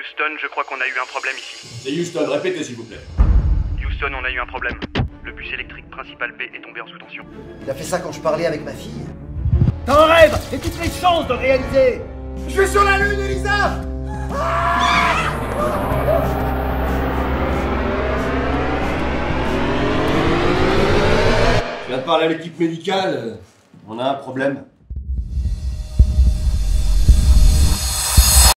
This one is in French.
Houston, je crois qu'on a eu un problème ici. C'est Houston, répétez s'il vous plaît. Houston, on a eu un problème. Le bus électrique principal B est tombé en sous tension. Il a fait ça quand je parlais avec ma fille. T'as un rêve et toutes les chances de réaliser Je vais sur la lune, Elisa Je viens de parler à l'équipe médicale? On a un problème.